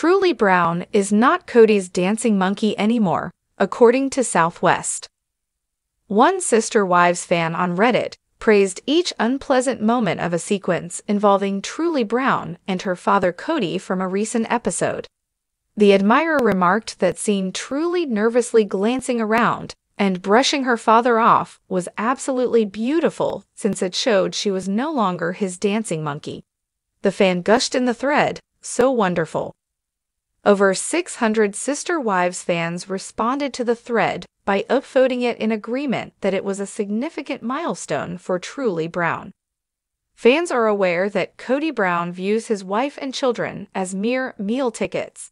Truely Brown is not Kody's dancing monkey anymore, according to Southwest. One Sister Wives fan on Reddit praised each unpleasant moment of a sequence involving Truely Brown and her father Kody from a recent episode. The admirer remarked that seeing Truely nervously glancing around and brushing her father off was absolutely beautiful since it showed she was no longer his dancing monkey. The fan gushed in the thread, so wonderful. Over 600 Sister Wives fans responded to the thread by upvoting it in agreement that it was a significant milestone for Truely Brown. Fans are aware that Kody Brown views his wife and children as mere meal tickets.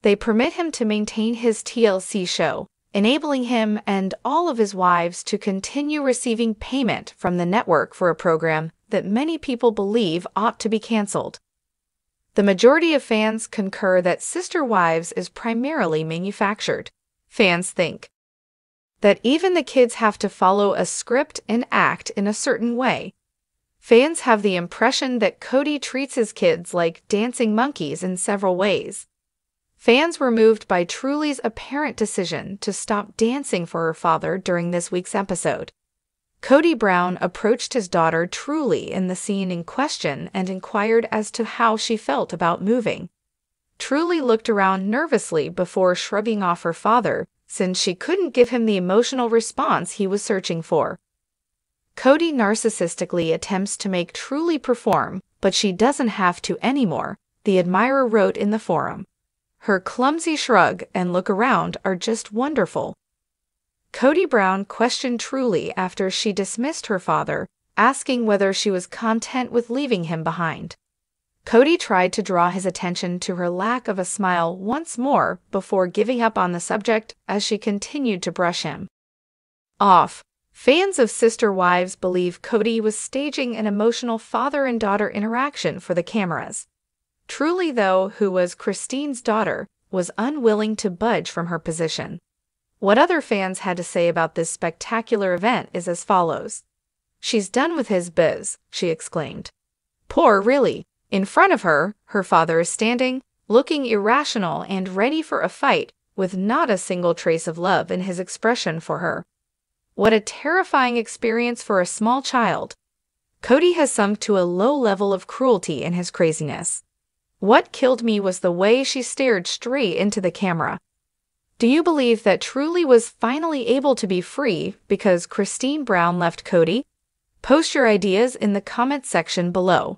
They permit him to maintain his TLC show, enabling him and all of his wives to continue receiving payment from the network for a program that many people believe ought to be canceled. The majority of fans concur that Sister Wives is primarily manufactured. Fans think that even the kids have to follow a script and act in a certain way. Fans have the impression that Kody treats his kids like dancing monkeys in several ways. Fans were moved by Truely's apparent decision to stop dancing for her father during this week's episode. Kody Brown approached his daughter Truely in the scene in question and inquired as to how she felt about moving. Truely looked around nervously before shrugging off her father, since she couldn't give him the emotional response he was searching for. Kody narcissistically attempts to make Truely perform, but she doesn't have to anymore, the admirer wrote in the forum. Her clumsy shrug and look around are just wonderful. Kody Brown questioned Truely after she dismissed her father, asking whether she was content with leaving him behind. Kody tried to draw his attention to her lack of a smile once more before giving up on the subject as she continued to brush him off. Fans of Sister Wives believe Kody was staging an emotional father and daughter interaction for the cameras. Truely, though, who was Christine's daughter, was unwilling to budge from her position. What other fans had to say about this spectacular event is as follows. She's done with his biz, she exclaimed. Poor, really. In front of her, her father is standing, looking irrational and ready for a fight, with not a single trace of love in his expression for her. What a terrifying experience for a small child. Kody has sunk to a low level of cruelty in his craziness. What killed me was the way she stared straight into the camera, do you believe that Truely was finally able to be free because Christine Brown left Kody? Post your ideas in the comment section below.